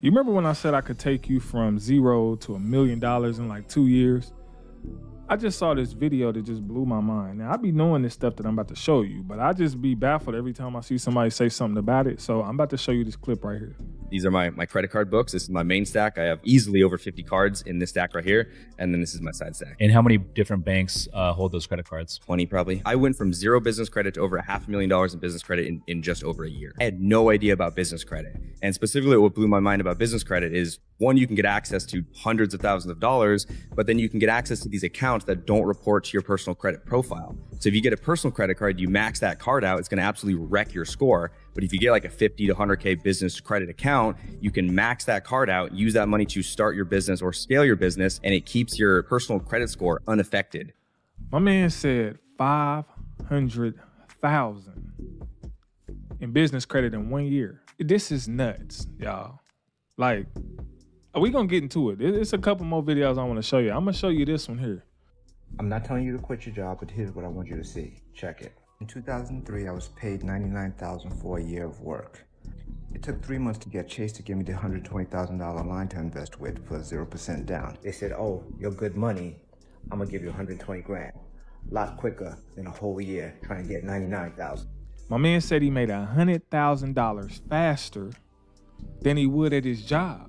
You remember when I said I could take you from zero to a million dollars in like two years? I just saw this video that just blew my mind. Now I be knowing this stuff that I'm about to show you, but I just be baffled every time I see somebody say something about it. So I'm about to show you this clip right here. These are my, my credit card books. This is my main stack. I have easily over 50 cards in this stack right here. And then this is my side stack. And how many different banks uh, hold those credit cards? 20 probably. I went from zero business credit to over a half a million dollars in business credit in, in just over a year. I had no idea about business credit. And specifically what blew my mind about business credit is one, you can get access to hundreds of thousands of dollars, but then you can get access to these accounts that don't report to your personal credit profile. So if you get a personal credit card, you max that card out, it's going to absolutely wreck your score. But if you get like a 50 to 100K business credit account, you can max that card out, use that money to start your business or scale your business, and it keeps your personal credit score unaffected. My man said 500,000 in business credit in one year. This is nuts, y'all. Like, we gonna get into it? It's a couple more videos I want to show you. I'm gonna show you this one here. I'm not telling you to quit your job, but here's what I want you to see. Check it. In 2003, I was paid 99000 for a year of work. It took three months to get Chase to give me the $120,000 line to invest with for 0% down. They said, oh, you're good money. I'm gonna give you 120 grand. A lot quicker than a whole year trying to get 99,000. My man said he made $100,000 faster than he would at his job.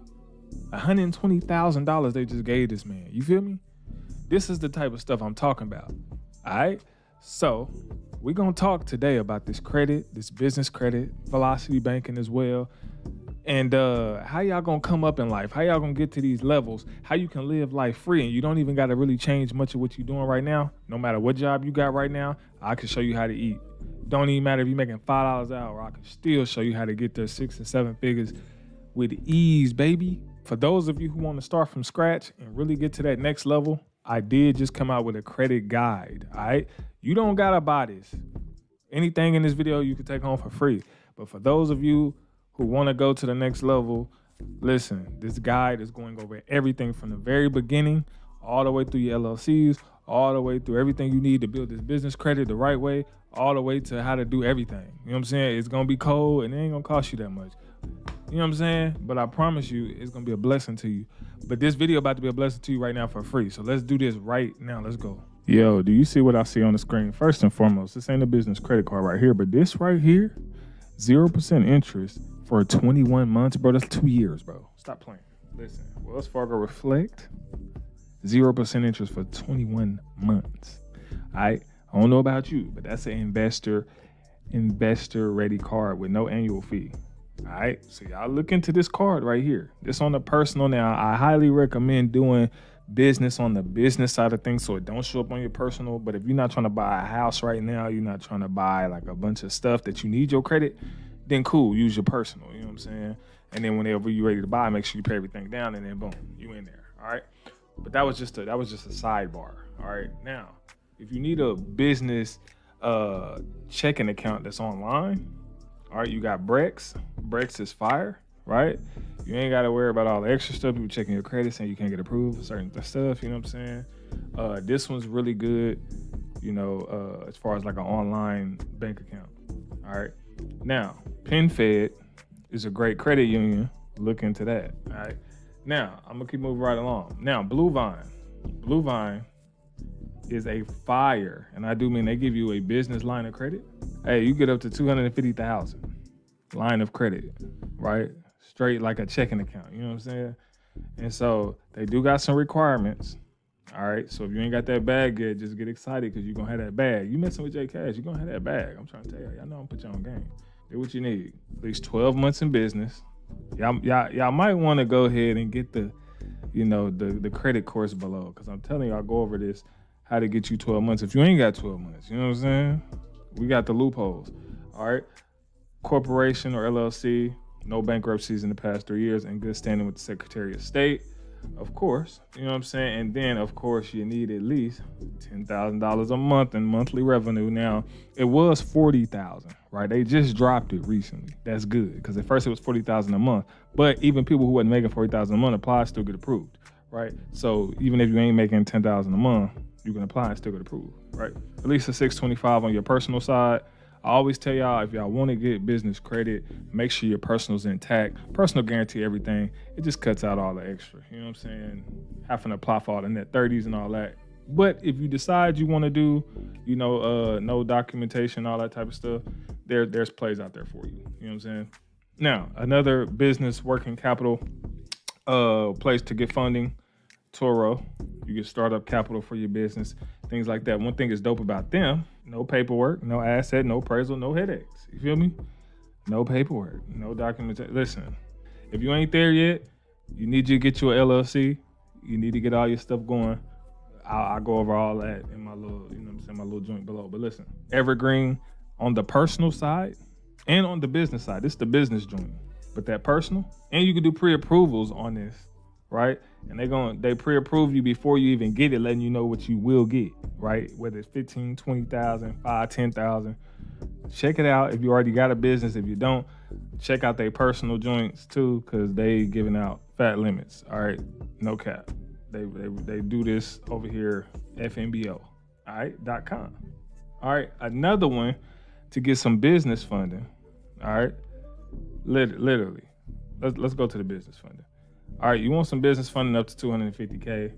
$120,000 they just gave this man. You feel me? This is the type of stuff I'm talking about. All right? So, we're going to talk today about this credit, this business credit, velocity banking as well. And uh, how y'all gonna come up in life? How y'all gonna get to these levels? How you can live life free and you don't even gotta really change much of what you're doing right now. No matter what job you got right now, I can show you how to eat. Don't even matter if you're making five dollars an hour, I can still show you how to get there six and seven figures with ease, baby. For those of you who want to start from scratch and really get to that next level, I did just come out with a credit guide. All right. You don't gotta buy this. Anything in this video you can take home for free. But for those of you who want to go to the next level, listen, this guide is going over everything from the very beginning all the way through your LLCs, all the way through everything you need to build this business credit the right way, all the way to how to do everything. You know what I'm saying? It's gonna be cold and it ain't gonna cost you that much. You know what I'm saying? But I promise you, it's gonna be a blessing to you. But this video about to be a blessing to you right now for free. So let's do this right now. Let's go. Yo, do you see what I see on the screen? First and foremost, this ain't a business credit card right here, but this right here, 0% interest for 21 months, bro. That's two years, bro. Stop playing. Listen, Wells Fargo Reflect, 0% interest for 21 months. I I don't know about you, but that's an investor investor ready card with no annual fee. All right, so y'all look into this card right here. This on the personal now. I highly recommend doing business on the business side of things so it don't show up on your personal. But if you're not trying to buy a house right now, you're not trying to buy like a bunch of stuff that you need your credit, then cool, use your personal. You know what I'm saying? And then whenever you're ready to buy, make sure you pay everything down, and then boom, you in there. All right. But that was just a that was just a sidebar. All right. Now, if you need a business uh checking account that's online, all right, you got Brex. Brex is fire, right? You ain't got to worry about all the extra stuff. People checking your credit saying you can't get approved for certain stuff. You know what I'm saying? Uh, this one's really good. You know, uh, as far as like an online bank account. All right. Now, PenFed is a great credit union. Look into that. All right. Now, I'm gonna keep moving right along. Now, Bluevine. Bluevine is a fire, and I do mean they give you a business line of credit. Hey, you get up to two hundred and fifty thousand line of credit, right? Straight like a checking account. You know what I'm saying? And so they do got some requirements. All right. So if you ain't got that bag yet, just get excited because you're gonna have that bag. You messing with J Cash, you're gonna have that bag. I'm trying to tell y'all know I'm put you on game. Do what you need. At least 12 months in business. Y'all, y'all, y'all might want to go ahead and get the, you know, the the credit course below. Cause I'm telling you, I'll go over this how to get you 12 months if you ain't got 12 months. You know what I'm saying? We got the loopholes. All right. Corporation or LLC, no bankruptcies in the past three years, and good standing with the Secretary of State. Of course, you know what I'm saying? And then, of course, you need at least $10,000 a month in monthly revenue. Now, it was 40000 right? They just dropped it recently. That's good because at first it was 40000 a month. But even people who wasn't making 40000 a month apply still get approved, right? So even if you ain't making 10000 a month, you can apply and still get approved, right? At least a 625 on your personal side. I always tell y'all if y'all want to get business credit, make sure your personal's intact. Personal guarantee everything. It just cuts out all the extra. You know what I'm saying? Having to apply for all the net 30s and all that. But if you decide you want to do, you know, uh, no documentation, all that type of stuff, there there's plays out there for you. You know what I'm saying? Now, another business working capital uh place to get funding, Torro. You get startup capital for your business, things like that. One thing is dope about them, no paperwork, no asset, no appraisal, no headaches. You feel me? No paperwork, no documentation. Listen, if you ain't there yet, you need to get your LLC. You need to get all your stuff going. I'll, I'll, go over all that in my little, you know what I'm saying, my little joint below. But listen, Evergreen on the personal side and on the business side. This is the business joint. But that personal, and you can do pre-approvals on this, right? And they're going they pre-approve you before you even get it, letting you know what you will get, right? Whether it's 15, 20,000, 5, 10,000. Check it out if you already got a business. If you don't, check out their personal joints too, because they giving out fat limits. All right, no cap. They, they, they do this over here, FNBO, all right, dot com. All right, another one to get some business funding. All right, literally. Let's let's go to the business funding. All right, you want some business funding up to 250k.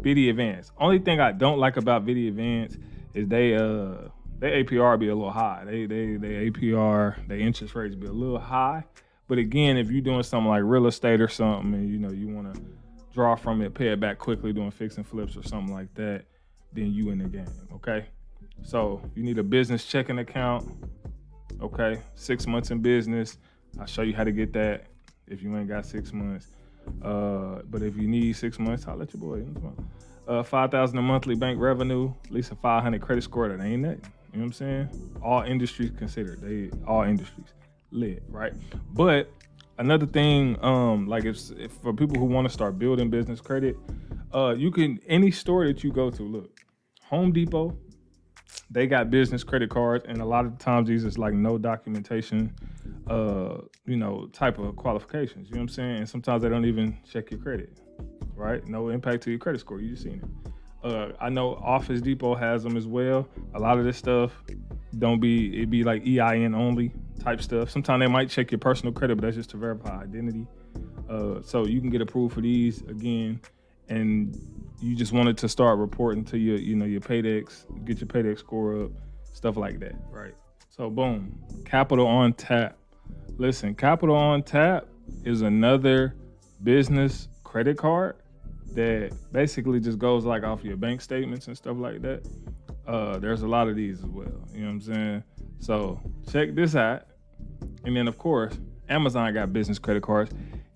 VD Advance. Only thing I don't like about VD Advance is they uh their APR be a little high. They they they APR, their interest rates be a little high. But again, if you're doing something like real estate or something, and you know you want to draw from it, pay it back quickly, doing fix and flips or something like that, then you in the game. Okay. So you need a business checking account. Okay, six months in business. I'll show you how to get that if you ain't got six months. Uh, but if you need six months, I'll let your boy. Uh, five thousand a monthly bank revenue, at least a five hundred credit score. That ain't that. You know what I'm saying? All industries considered. They all industries lit, right? But another thing, um, like if, if for people who want to start building business credit, uh, you can any store that you go to. Look, Home Depot, they got business credit cards, and a lot of times these is like no documentation, uh, you know, type of qualifications. You know what I'm saying? And sometimes they don't even check your credit, right? No impact to your credit score. You just seen it. Uh, I know Office Depot has them as well. A lot of this stuff don't be it be like EIN only type stuff. Sometimes they might check your personal credit, but that's just to verify identity. Uh, so you can get approved for these again, and you just wanted to start reporting to your, you know, your Paydex, get your Paydex score up, stuff like that, right? So boom, Capital on Tap. Listen, Capital on Tap is another business credit card that basically just goes like off your bank statements and stuff like that. Uh, there's a lot of these as well. You know what I'm saying? So check this out. And then of course, Amazon got business credit cards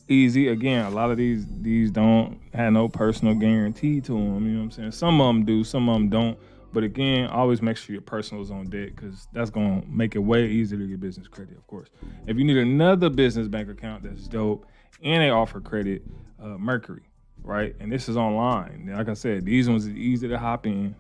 easy. Again, a lot of these these don't have no personal guarantee to them. You know what I'm saying? Some of them do, some of them don't. But again, always make sure your personal is on deck because that's gonna make it way easier to get business credit. Of course, if you need another business bank account that's dope and they offer credit, uh, Mercury, right? And this is online. Like I said, these ones is easy to hop in.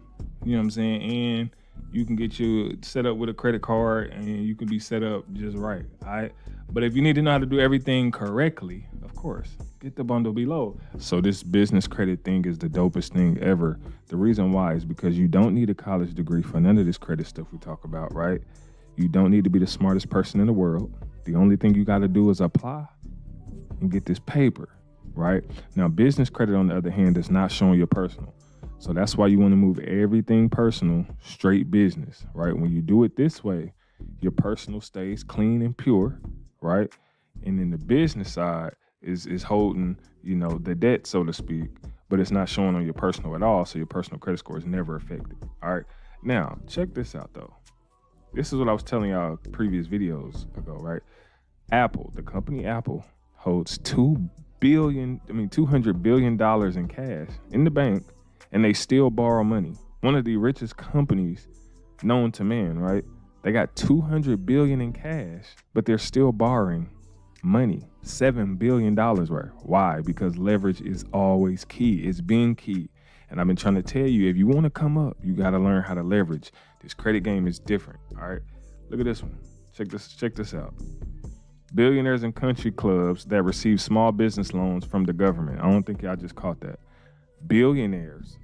You know what I'm saying? And you can get you set up with a credit card and you can be set up just right. Right. But if you need to know how to do everything correctly, of course, get the bundle below. So this business credit thing is the dopest thing ever. The reason why is because you don't need a college degree for none of this credit stuff we talk about, right? You don't need to be the smartest person in the world. The only thing you got to do is apply and get this paper, right? Now, business credit, on the other hand, is not showing your personal. So that's why you want to move everything personal straight business, right? When you do it this way, your personal stays clean and pure, right? And then the business side is is holding, you know, the debt, so to speak, but it's not showing on your personal at all. So your personal credit score is never affected. All right. Now, check this out though. This is what I was telling y'all previous videos ago, right? Apple, the company Apple, holds two billion, I mean, two hundred billion dollars in cash in the bank and they still borrow money. One of the richest companies known to man, right? They got 200 billion in cash, but they're still borrowing money, 7 billion dollars worth. Why? Because leverage is always key. It's been key. And I've been trying to tell you if you want to come up, you got to learn how to leverage. This credit game is different, all right? Look at this one. Check this check this out. Billionaires and country clubs that receive small business loans from the government. I don't think y'all just caught that. Billionaires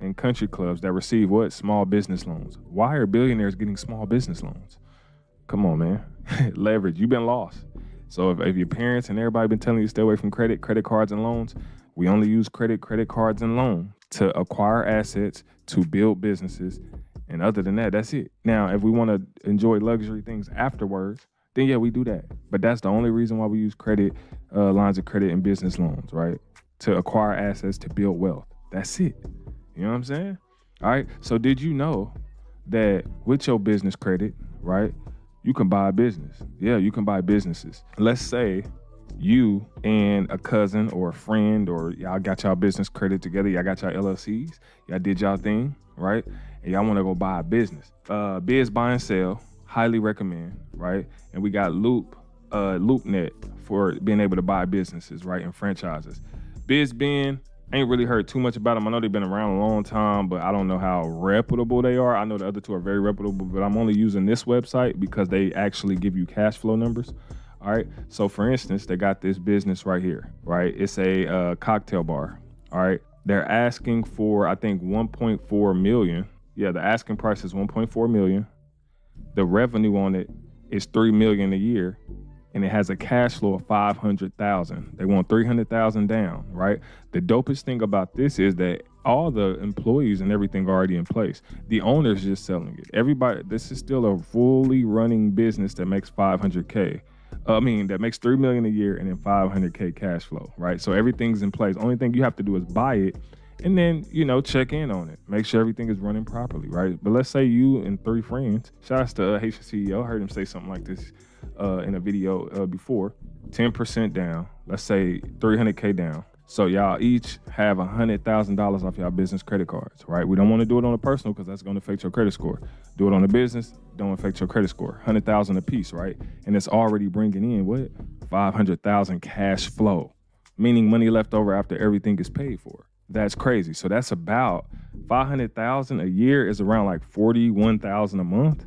and country clubs that receive what? Small business loans. Why are billionaires getting small business loans? Come on, man. Leverage. You've been lost. So if, if your parents and everybody been telling you stay away from credit, credit cards and loans, we only use credit, credit cards and loan to acquire assets, to build businesses. And other than that, that's it. Now, if we want to enjoy luxury things afterwards, then yeah, we do that. But that's the only reason why we use credit, uh, lines of credit and business loans, right? To acquire assets, to build wealth. That's it. You know what I'm saying? All right. So did you know that with your business credit, right, you can buy a business. Yeah, you can buy businesses. Let's say you and a cousin or a friend or y'all got y'all business credit together, y'all got y'all LLCs, y'all did y'all thing, right? And y'all want to go buy a business. Uh Biz Buy and Sell, highly recommend, right? And we got Loop, uh LoopNet for being able to buy businesses, right? And franchises. BizBen, ain't really heard too much about them. I know they've been around a long time, but I don't know how reputable they are. I know the other two are very reputable, but I'm only using this website because they actually give you cash flow numbers. All right. So for instance, they got this business right here, right? It's a uh, cocktail bar. All right. They're asking for I think 1.4 million. Yeah, the asking price is 1.4 million. The revenue on it is 3 million a year and it has a cash flow of 500,000. They want 300,000 down, right? The dopest thing about this is that all the employees and everything are already in place. The owner's just selling it. Everybody, this is still a fully running business that makes 500K. I mean, that makes 3 million a year and then 500K cash flow, right? So everything's in place. Only thing you have to do is buy it and then, you know, check in on it. Make sure everything is running properly, right? But let's say you and three friends, shout out to uh, Haitian CEO, I heard him say something like this uh, in a video uh, before. 10% down, let's say 300K down. So y'all each have $100,000 off y'all business credit cards, right? We don't want to do it on a personal because that's going to affect your credit score. Do it on a business, don't affect your credit score. 100,000 a piece, right? And it's already bringing in what? 500,000 cash flow, meaning money left over after everything is paid for. That's crazy. So that's about 500,000 a year is around like 41,000 a month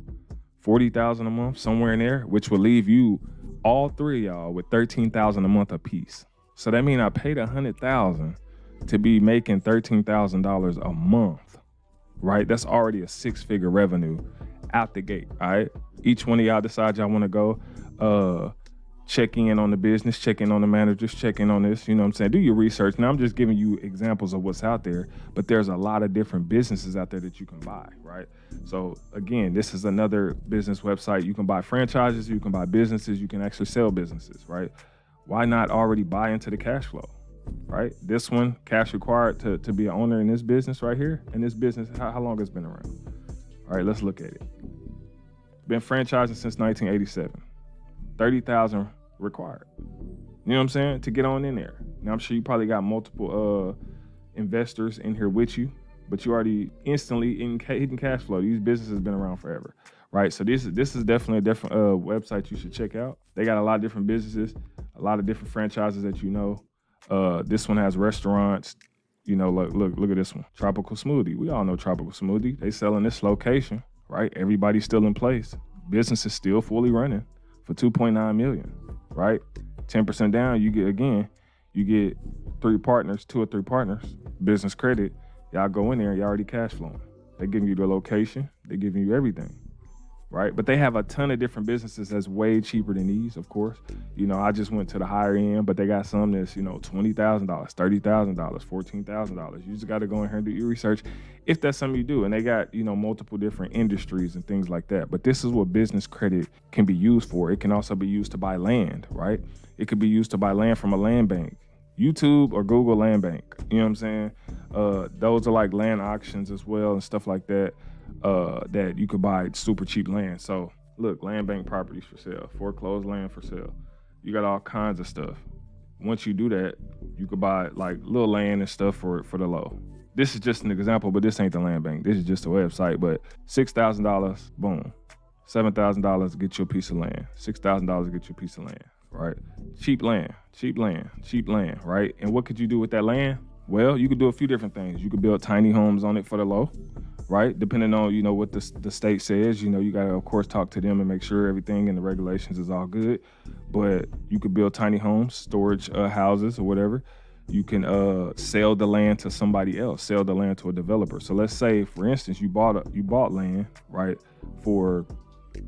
forty thousand a month, somewhere in there, which would leave you all three of y'all with thirteen thousand a month apiece. So that means I paid a hundred thousand to be making thirteen thousand dollars a month, right? That's already a six-figure revenue out the gate. All right. Each one of y'all decide y'all want to go. Uh, check in on the business, check in on the managers, check in on this. You know what I'm saying? Do your research. Now I'm just giving you examples of what's out there, but there's a lot of different businesses out there that you can buy, right? So again, this is another business website. You can buy franchises, you can buy businesses, you can actually sell businesses, right? Why not already buy into the cash flow? Right? This one, cash required to, to be an owner in this business right here. And this business, how, how long has been around? All right, let's look at it. Been franchising since 1987. 30,000 required. You know what I'm saying? To get on in there. Now I'm sure you probably got multiple uh, investors in here with you, but you already instantly in ca- hitting cash flow. These businesses have been around forever, right? So this is this is definitely a different uh, website you should check out. They got a lot of different businesses, a lot of different franchises that you know. Uh, this one has restaurants. You know, look look look at this one, Tropical Smoothie. We all know Tropical Smoothie. They sell in this location, right? Everybody's still in place. Business is still fully running for 2.9 million right? 10% down, you get again, you get three partners, two or three partners, business credit. Y'all go in there, y'all already cash flowing. They giving you the location, they giving you everything. Right. But they have a ton of different businesses that's way cheaper than these, of course. You know, I just went to the higher end, but they got some that's, you know, twenty thousand dollars, thirty thousand dollars, fourteen thousand dollars. You just gotta go in here and do your research if that's something you do. And they got, you know, multiple different industries and things like that. But this is what business credit can be used for. It can also be used to buy land, right? It could be used to buy land from a land bank. YouTube or Google Land Bank. You know what I'm saying? Uh, those are like land auctions as well and stuff like that. Uh, that you could buy super cheap land. So look, land bank properties for sale, foreclosed land for sale. You got all kinds of stuff. Once you do that, you could buy like little land and stuff for for the low this is just an example, but this ain't the land bank. This is just a website. But six thousand dollars, boom. Seven thousand dollars get you a piece of land. Six thousand dollars get you a piece of land. Right? Cheap land, cheap land, cheap land, right? And what could you do with that land? Well, you could do a few different things. You could build tiny homes on it for the low, right? Depending on you know what the the state says. You know, you gotta of course talk to them and make sure everything and the regulations is all good. But you could build tiny homes, storage uh, houses, or whatever you can uh, sell the land to somebody else, sell the land to a developer. So let's say, for instance, you bought a, you bought land right for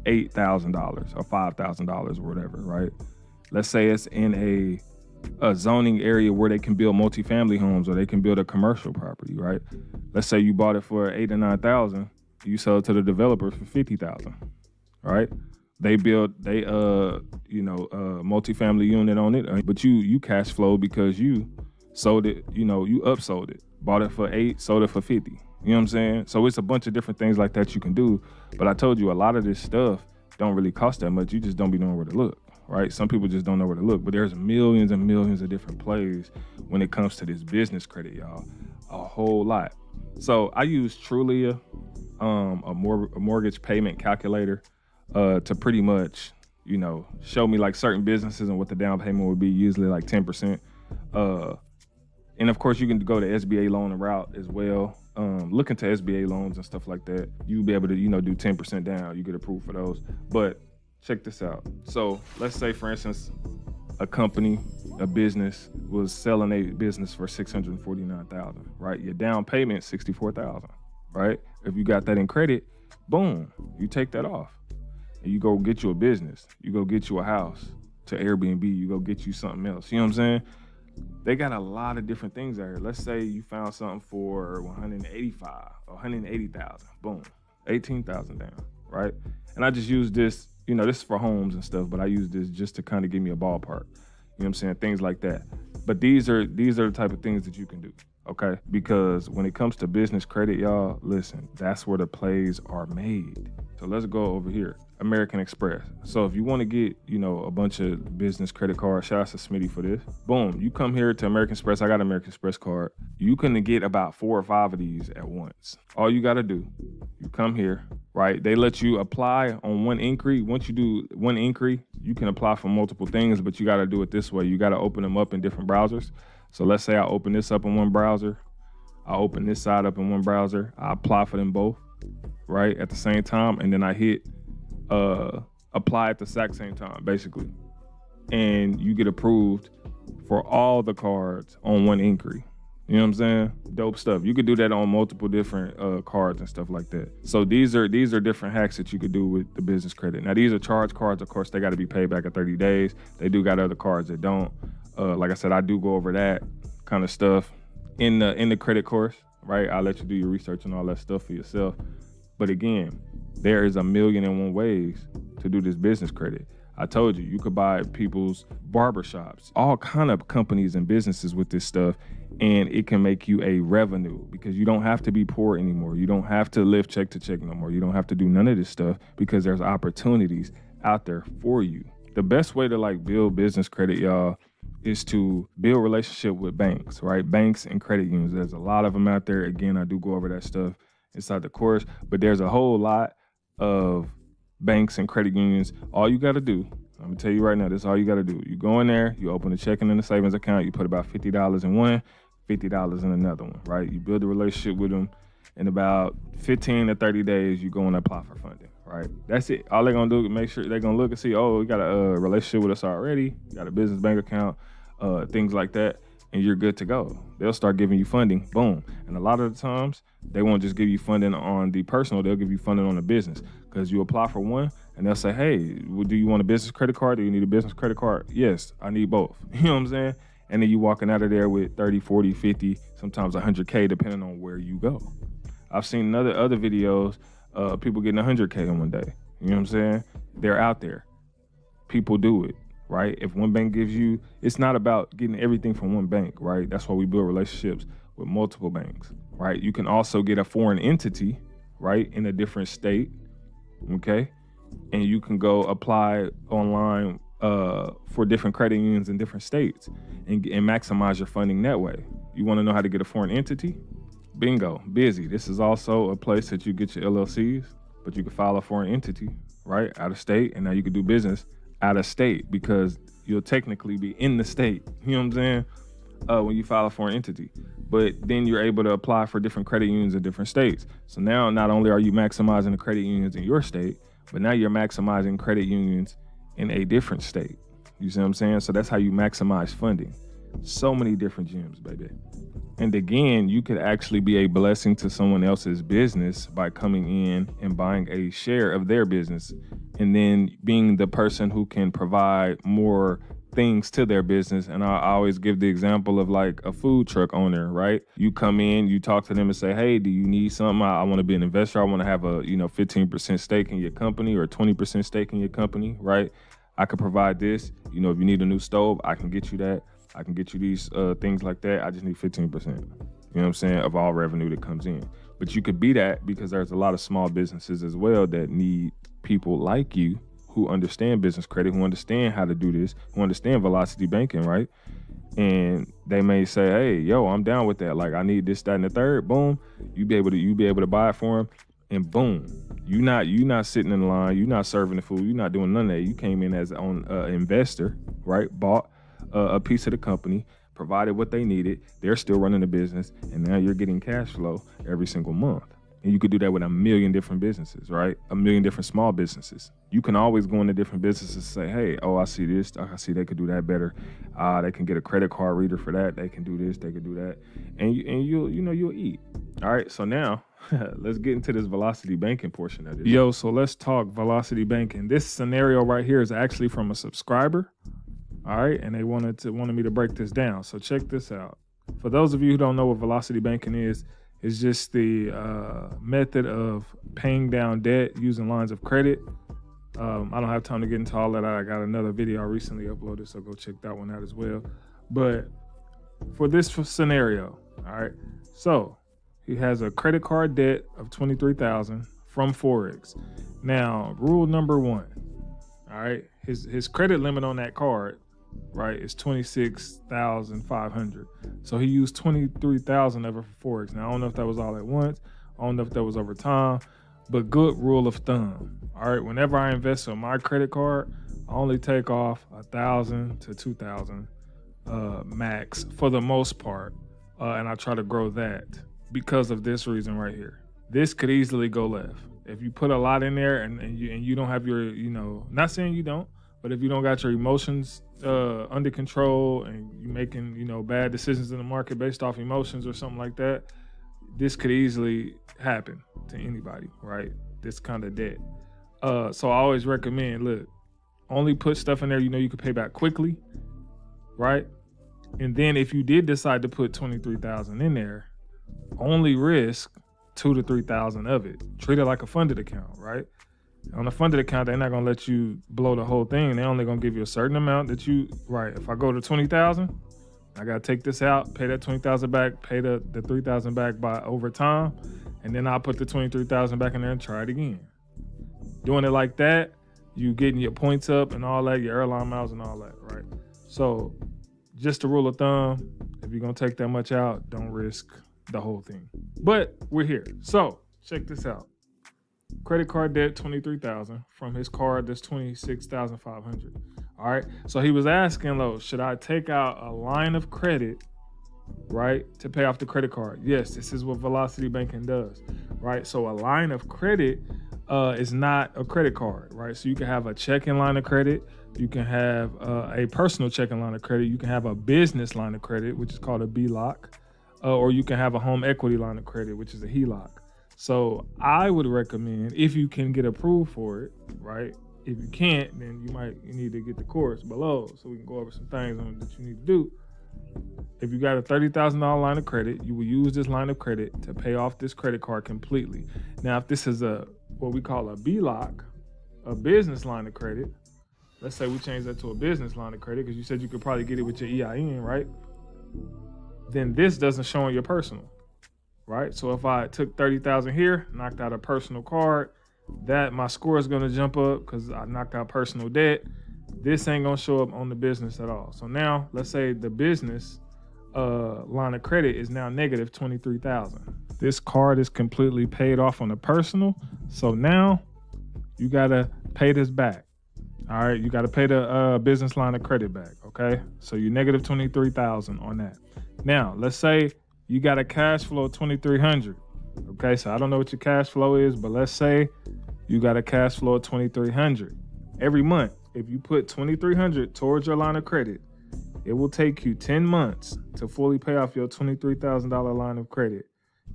eight thousand dollars or five thousand dollars or whatever, right? Let's say it's in a a zoning area where they can build multifamily homes or they can build a commercial property, right? Let's say you bought it for eight or nine thousand, you sell it to the developer for fifty thousand, right? They build they uh you know uh multifamily unit on it, uh, but you you cash flow because you sold it, you know, you upsold it, bought it for eight, sold it for fifty. You know what I'm saying? So it's a bunch of different things like that you can do. But I told you a lot of this stuff don't really cost that much. You just don't be knowing where to look right? Some people just don't know where to look, but there's millions and millions of different plays when it comes to this business credit, y'all. A whole lot. So I use Trulia, um, a, mor- a mortgage payment calculator, uh, to pretty much, you know, show me like certain businesses and what the down payment would be. Usually like ten percent. Uh, and of course, you can go to SBA loan route as well. Um, look into SBA loans and stuff like that. You'll be able to, you know, do 10% down. You get approved for those. But check this out. So let's say, for instance, a company, a business was selling a business for six hundred forty-nine thousand. Right, your down payment sixty-four thousand. Right, if you got that in credit, boom, you take that off, and you go get you a business. You go get you a house to Airbnb. You go get you something else. You know what I'm saying? They got a lot of different things out here. Let's say you found something for 185 or 180,000. Boom, 18,000 down. Right, and I just use this you know, this is for homes and stuff, but I use this just to kind of give me a ballpark. You know what I'm saying? Things like that. But these are these are the type of things that you can do. Okay? Because when it comes to business credit, y'all, listen, that's where the plays are made. So let's go over here. American Express. So if you want to get, you know, a bunch of business credit cards, shout out to Smitty for this. Boom, you come here to American Express. I got American Express card. You can get about four or five of these at once. All you got to do, you come here, right? They let you apply on one inquiry. Once you do one inquiry, you can apply for multiple things, but you got to do it this way. You got to open them up in different browsers. So let's say I open this up in one browser. I open this side up in one browser. I apply for them both, right, at the same time, and then I hit uh, apply at the exact same time, basically, and you get approved for all the cards on one inquiry. You know what I'm saying? Dope stuff. You could do that on multiple different uh, cards and stuff like that. So these are these are different hacks that you could do with the business credit. Now these are charge cards. Of course, they got to be paid back in 30 days. They do got other cards that don't. Uh, like I said, I do go over that kind of stuff in the in the credit course. Right? I'll let you do your research and all that stuff for yourself. But again, there is a million and one ways to do this business credit. I told you, you could buy people's barbershops, all kind of companies and businesses with this stuff, and it can make you a revenue because you don't have to be poor anymore. You don't have to live check to check no more. You don't have to do none of this stuff because there's opportunities out there for you. The best way to like build business credit, y'all, is to build relationship with banks, right? Banks and credit unions. There's a lot of them out there. Again, I do go over that stuff inside the course, but there's a whole lot of banks and credit unions. All you got to do, I'm gonna tell you right now, this is all you got to do. You go in there, you open a checking and a savings account, you put about fifty dollars in one, fifty dollars in another one, right? You build a relationship with them. In about 15 to 30 days, you go and apply for funding, right? That's it. All they're gonna do is make sure they're gonna look and see, oh, you got a uh, relationship with us already, you got a business bank account, uh, things like that and you're good to go. They'll start giving you funding, boom. And a lot of the times, they won't just give you funding on the personal, they'll give you funding on the business because you apply for one and they'll say, hey, do you want a business credit card? Do you need a business credit card? Yes, I need both. You know what I'm saying? And then you walking out of there with 30, 40, 50, sometimes 100K, depending on where you go. I've seen other other videos, uh, people getting 100K in one day. You know what I'm saying? They're out there. People do it right? If one bank gives you, it's not about getting everything from one bank, right? That's why we build relationships with multiple banks, right? You can also get a foreign entity, right, in a different state, okay? And you can go apply online uh, for different credit unions in different states and, and maximize your funding that way. You want to know how to get a foreign entity? Bingo, Bizee. This is also a place that you get your LLCs, but you can file a foreign entity, right, out of state, and now you can do business out of state because you'll technically be in the state. You know what I'm saying? Uh, when you file a foreign entity. But then you're able to apply for different credit unions in different states. So now not only are you maximizing the credit unions in your state, but now you're maximizing credit unions in a different state. You see what I'm saying? So that's how you maximize funding. So many different gems, baby. And again, you could actually be a blessing to someone else's business by coming in and buying a share of their business and then being the person who can provide more things to their business. And I always give the example of like a food truck owner, right? You come in, you talk to them and say, Hey, do you need something? I, I want to be an investor. I want to have a, you know, 15% stake in your company or 20% stake in your company, right? I could provide this. You know, if you need a new stove, I can get you that. I can get you these uh, things like that. I just need 15%. You know what I'm saying? Of all revenue that comes in. But you could be that because there's a lot of small businesses as well that need people like you who understand business credit, who understand how to do this, who understand velocity banking, right? And they may say, "Hey, yo, I'm down with that. Like, I need this, that, and the third. Boom, you be able to you be able to buy it for them, and boom, you not you not sitting in line, you not serving the food, you not doing none of that. You came in as an uh, investor, right? Bought a piece of the company, provided what they needed. They're still running the business, and now you're getting cash flow every single month. And you could do that with a million different businesses, right? A million different small businesses. You can always go into different businesses and say, hey, oh, I see this. I see they could do that better. Uh, they can get a credit card reader for that. They can do this. They can do that. And you, and you'll, you know, you'll eat. All right. So now let's get into this velocity banking portion of it. Yo, so let's talk velocity banking. This scenario right here is actually from a subscriber. All right. And they wanted to wanted me to break this down. So check this out. For those of you who don't know what velocity banking is, it's just the uh, method of paying down debt using lines of credit. Um, I don't have time to get into all that. I got another video I recently uploaded, so go check that one out as well. But for this scenario, all right, so he has a credit card debt of twenty three thousand from Forex. Now, rule number one, all right, his his credit limit on that card right, is 26,500. So he used 23,000 of it for Forex. Now, I don't know if that was all at once. I don't know if that was over time, but good rule of thumb. All right, whenever I invest on my credit card, I only take off a thousand to two thousand uh, max for the most part, uh, and I try to grow that because of this reason right here. This could easily go left if you put a lot in there and, and you and you don't have your, you know, not saying you don't, but if you don't got your emotions uh, under control and you're making, you know, bad decisions in the market based off emotions or something like that, this could easily happen to anybody, right? This kind of debt. Uh, so I always recommend, look, only put stuff in there you know you can pay back quickly, right? And then if you did decide to put twenty three thousand in there, only risk two to three thousand of it. Treat it like a funded account, right? On a funded account, they're not gonna let you blow the whole thing. They're only gonna give you a certain amount that you right. If I go to twenty thousand, I gotta take this out, pay that twenty thousand back, pay the the three thousand back by over time, and then I'll put the twenty three thousand back in there and try it again. Doing it like that, you getting your points up and all that, your airline miles and all that, right? So, just a rule of thumb: if you're gonna take that much out, don't risk the whole thing. But we're here, so check this out. Credit card debt twenty three thousand from his card that's twenty six thousand five hundred. All right, so he was asking, though, should I take out a line of credit, right, to pay off the credit card? Yes, this is what Velocity Banking does, right? So a line of credit uh, is not a credit card, right? So you can have a checking line of credit, you can have uh, a personal checking line of credit, you can have a business line of credit, which is called a BLOC, uh, or you can have a home equity line of credit, which is a HELOC. So I would recommend if you can get approved for it, right? If you can't, then you might you need to get the course below so we can go over some things on that you need to do. If you got a thirty thousand dollar line of credit, you will use this line of credit to pay off this credit card completely. Now, if this is a what we call a BLOC, a business line of credit, let's say we change that to a business line of credit because you said you could probably get it with your EIN, right? Then this doesn't show on your personal right? So if I took 30,000 here, knocked out a personal card, that my score is going to jump up because I knocked out personal debt. This ain't going to show up on the business at all. So now let's say the business uh, line of credit is now negative 23,000. This card is completely paid off on the personal. So now you got to pay this back. All right, you got to pay the uh, business line of credit back. Okay, so you're negative 23,000 on that. Now, let's say you got a cash flow of 2300 okay so i don't know what your cash flow is but let's say you got a cash flow of 2300 every month if you put 2300 towards your line of credit It will take you 10 months to fully pay off your $23,000 line of credit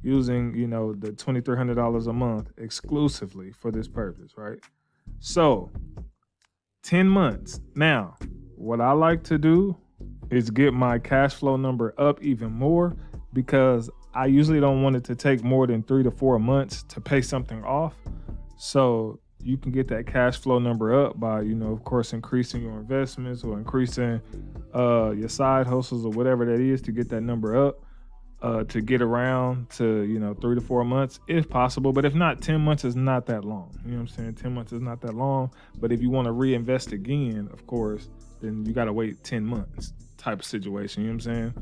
using, you know, the $2,300 a month exclusively for this purpose, right? So, 10 months. Now, what I like to do is get my cash flow number up even more because I usually don't want it to take more than three to four months to pay something off. So you can get that cash flow number up by, you know, of course, increasing your investments or increasing uh, your side hustles or whatever that is to get that number up. Uh, to get around to you know three to four months if possible. But if not 10 months is not that long. You know what i'm saying? 10 months is not that long. But if you want to reinvest again of course then you got to wait 10 months type of situation. You know what i'm saying?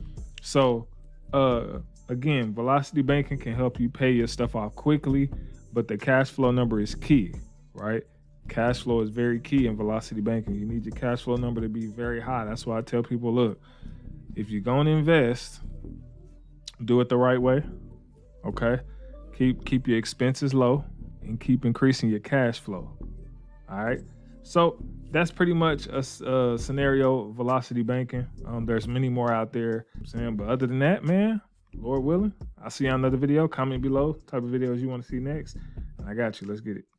So uh again velocity banking can help you pay your stuff off quickly but the cash flow number is key right cash flow is very key in velocity banking you need your cash flow number to be very high that's why i tell people look if you're going to invest do it the right way. Okay, keep keep your expenses low and keep increasing your cash flow. All right. So that's pretty much a, a scenario velocity banking. Um, there's many more out there. I'm saying, but other than that, man, Lord willing, I'll see you on another video. Comment below type of videos you want to see next. And I got you. Let's get it.